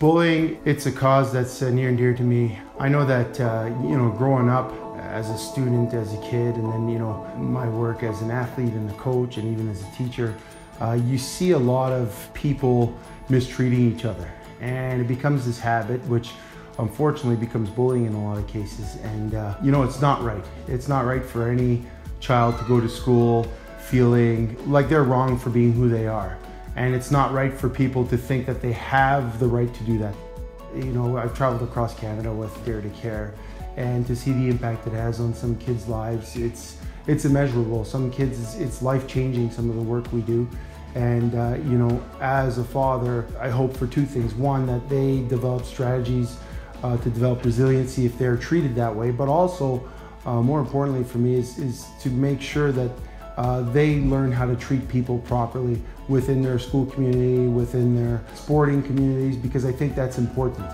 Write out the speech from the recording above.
Bullying, it's a cause that's uh, near and dear to me. I know that, uh, you know, growing up as a student, as a kid, and then, you know, my work as an athlete and a coach and even as a teacher, uh, you see a lot of people mistreating each other. And it becomes this habit, which unfortunately becomes bullying in a lot of cases. And, uh, you know, it's not right. It's not right for any child to go to school feeling like they're wrong for being who they are. And it's not right for people to think that they have the right to do that. You know, I've traveled across Canada with Dare to Care, and to see the impact it has on some kids' lives, it's it's immeasurable. Some kids, it's, life changing. Some of the work we do, and uh, you know, as a father, I hope for two things: one, that they develop strategies uh, to develop resiliency if they're treated that way, but also, uh, more importantly for me, is is to make sure that uh, they learn how to treat people properly within their school community, within their sporting communities, because I think that's important.